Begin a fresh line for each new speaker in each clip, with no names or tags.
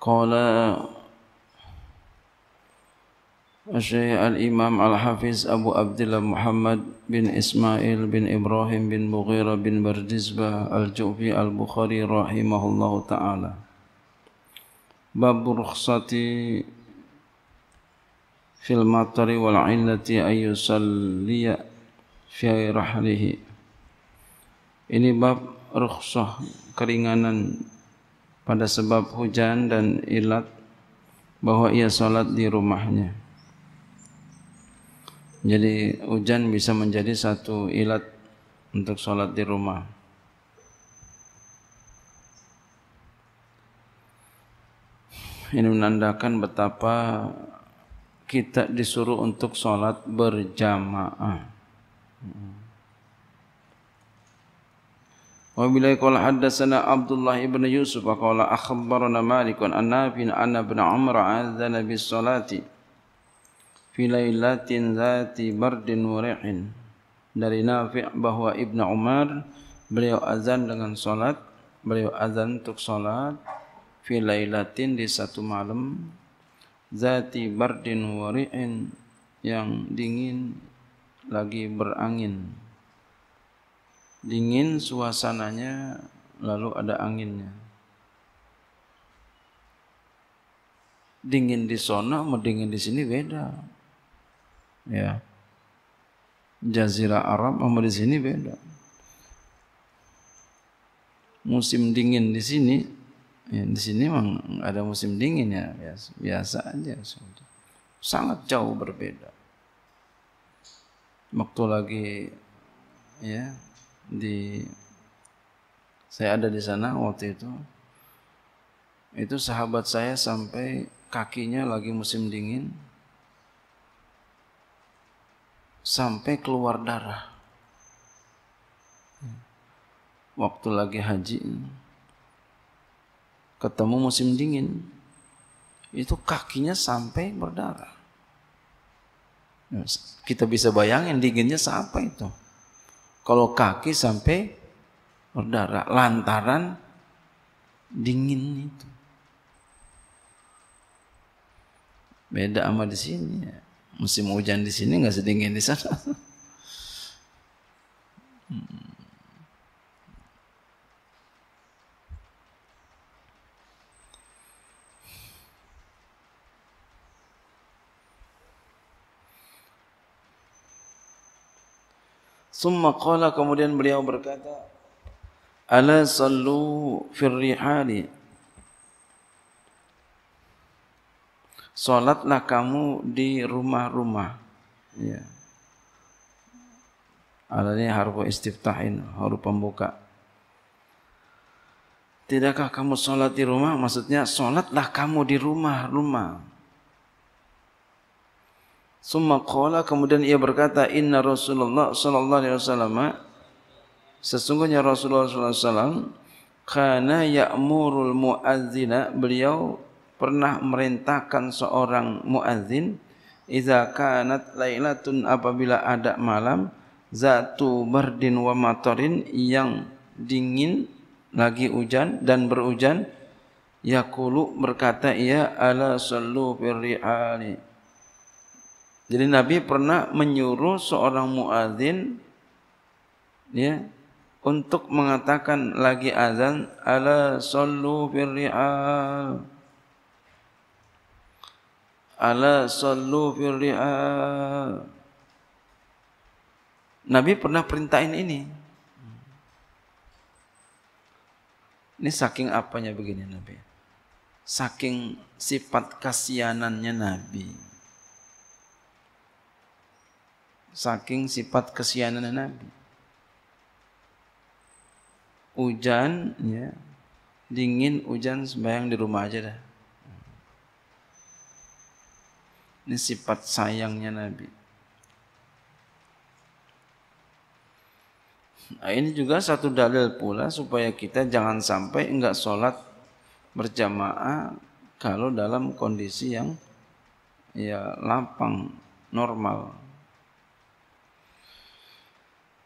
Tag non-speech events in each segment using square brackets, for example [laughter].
قال الشيخ الإمام الحافظ أبو عبد الله محمد بن إسماعيل بن إبراهيم بن مغيرة بن بردزبة الجوفي البخاري رحمه الله تعالى. باب رخصة في المطر والعلة أن يصلي في رحله. Ini bab rukhsah keringanan pada sebab hujan dan ilat bahwa ia salat di rumahnya. Jadi hujan bisa menjadi satu ilat untuk salat di rumah. Ini menandakan betapa kita disuruh untuk salat berjamaah. Hmm. Wa bilai qala haddatsana Abdullah ibn Yusuf wa qala akhbarana Malik an Nafi an Ibn Umar azana bis salati fi lailatin zati bardin wa rihin dari Nafi bahwa Ibn Umar beliau azan dengan salat beliau azan untuk salat fi lailatin di satu malam zati bardin wa rihin yang dingin lagi berangin dingin suasananya lalu ada anginnya. Dingin di sana sama dingin di sini beda. Ya. Jazirah Arab sama di sini beda. Musim dingin di sini ya, di sini memang ada musim dingin ya biasa, biasa aja sangat jauh berbeda. Waktu lagi ya di saya ada di sana waktu itu. Itu sahabat saya sampai kakinya lagi musim dingin sampai keluar darah. Waktu lagi haji ketemu musim dingin itu kakinya sampai berdarah. Kita bisa bayangin dinginnya sampai itu kalau kaki sampai berdarah lantaran dingin itu. Beda sama di sini. Musim hujan di sini nggak sedingin di sana. [laughs] Summa qala kemudian beliau berkata Ala sallu fir rihali. Salatlah kamu di rumah-rumah. Ya. Ala ini harfu istiftahin Huruf pembuka. Tidakkah kamu salat di rumah? Maksudnya salatlah kamu di rumah-rumah Summa qala kemudian ia berkata inna Rasulullah sallallahu alaihi wasallam sesungguhnya Rasulullah sallallahu alaihi wasallam kana ya'murul muadzina. Beliau pernah merintahkan seorang muadzin idza kanat lailatun apabila ada malam zatu bardin wa matarin yang dingin lagi hujan dan berujan yaqulu berkata ia ala sallu fir jadi Nabi pernah menyuruh seorang muadzin ya untuk mengatakan lagi azan ala sallu fil ri'al. Ala sallu fil ri'al. Nabi pernah perintahin ini. Ini saking apanya begini Nabi? Saking sifat kasihanannya Nabi saking sifat kesianan Nabi. Hujan, ya, dingin, hujan sembahyang di rumah aja dah. Ini sifat sayangnya Nabi. Nah, ini juga satu dalil pula supaya kita jangan sampai enggak sholat berjamaah kalau dalam kondisi yang ya lapang normal.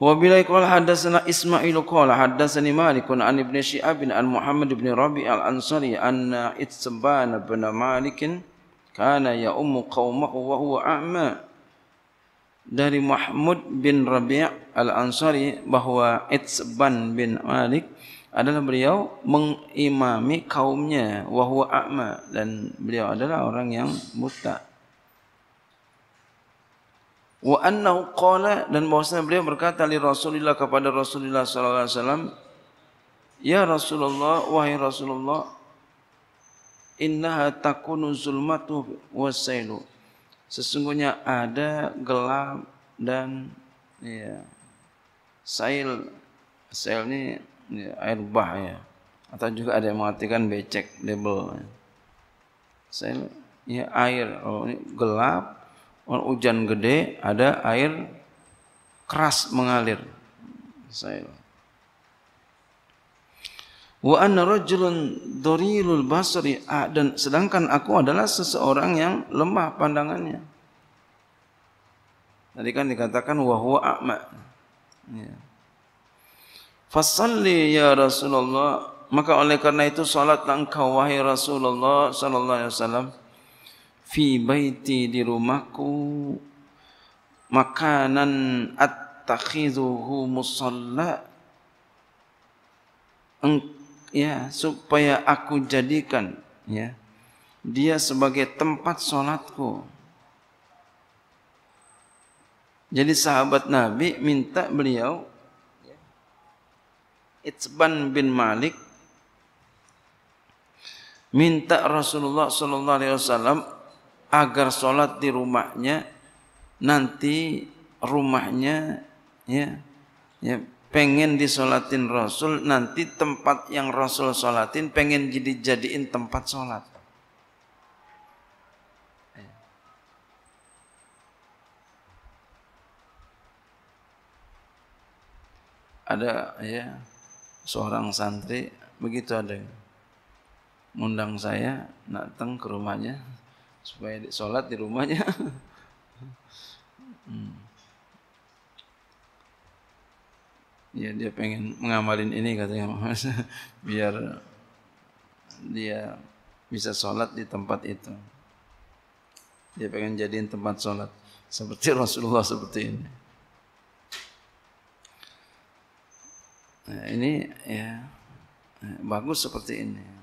Wa bila qala hadatsana Ismail qala hadatsani Malik an Ibn Syihab an Muhammad bin Rabi' al-Ansari anna Itsban bin Malik kana ya ummu qaumahu wa huwa a'ma. Dari Muhammad bin Rabi' al-Ansari bahwa Itsban bin Malik adalah beliau mengimami kaumnya wa huwa a'ma. Dan beliau adalah orang yang buta wa annahu qala dan bahwasanya beliau berkata li Rasulullah kepada Rasulullah sallallahu alaihi wasallam ya Rasulullah wahai Rasulullah innaha takunu zulmatu wasailu. Sesungguhnya ada gelap dan ya sail. Sail ini ya, air bah ya. Atau juga ada yang mengatakan becek debel sail ya air. Oh ini gelap hujan gede ada air keras mengalir. Wa anna rajulun darilul basri dan sedangkan aku adalah seseorang yang lemah pandangannya. Tadi kan dikatakan wa huwa a'ma. Ya. Fasalli ya rasulullah. Maka oleh karena itu salatlah engkau wahai rasulullah sallallahu alaihi wasallam fi baiti di rumahku. Makanan attakhidhuhu musalla. Ya supaya aku jadikan ya dia sebagai tempat solatku. Jadi sahabat Nabi minta beliau Itzban bin Malik minta Rasulullah sallallahu alaihi wasallam agar sholat di rumahnya nanti rumahnya ya ya pengen disolatin Rasul nanti tempat yang Rasul solatin pengen jadi jadiin tempat sholat ada ya seorang santri begitu ada mengundang saya datang ke rumahnya supaya sholat di rumahnya. [laughs] hmm. Ya dia pengen mengamalin ini katanya mas, [laughs] biar dia bisa sholat di tempat itu. Dia pengen jadiin tempat sholat seperti [laughs] Rasulullah seperti ini. Nah, ini ya bagus seperti ini.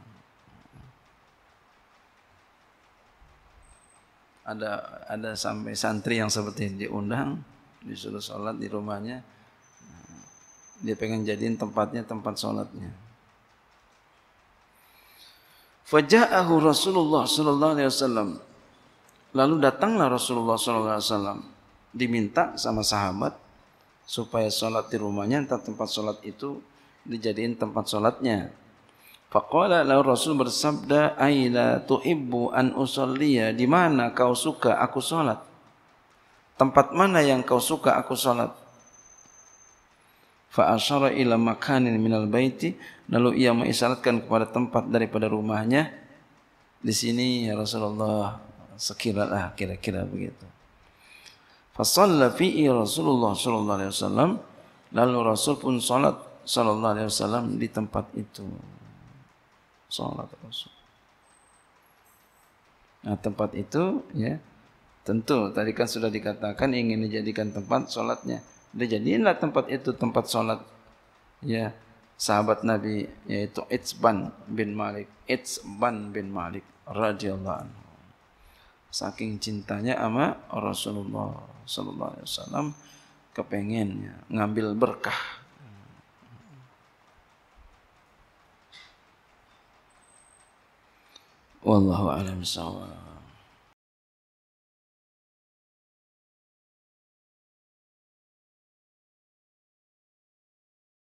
Ada ada sampai santri yang seperti ini diundang disuruh sholat di rumahnya. Dia pengen jadiin tempatnya tempat sholatnya. Faja'ahu Rasulullah sallallahu alaihi wasallam. Lalu datanglah Rasulullah sallallahu alaihi wasallam. Diminta sama sahabat supaya sholat di rumahnya entah tempat sholat itu dijadiin tempat sholatnya Faqala lalu Rasul bersabda, "Aina tuhibbu an usalliya? Di mana kau suka aku salat? Tempat mana yang kau suka aku salat?" Fa asyara ila makanin minal baiti, lalu ia mengisyaratkan kepada tempat daripada rumahnya. Di sini ya Rasulullah sekiralah kira-kira begitu. Fa shalla fi Rasulullah sallallahu alaihi wasallam, lalu Rasul pun salat sallallahu alaihi wasallam di tempat itu salat Rasul. Nah, tempat itu ya tentu tadi kan sudah dikatakan ingin dijadikan tempat salatnya. Dijadiinlah tempat itu tempat salat ya sahabat Nabi yaitu Itzban bin Malik. Itzban bin Malik radhiyallahu anhu. Saking cintanya sama Rasulullah sallallahu alaihi wasallam kepengennya ngambil berkah والله أعلم سواء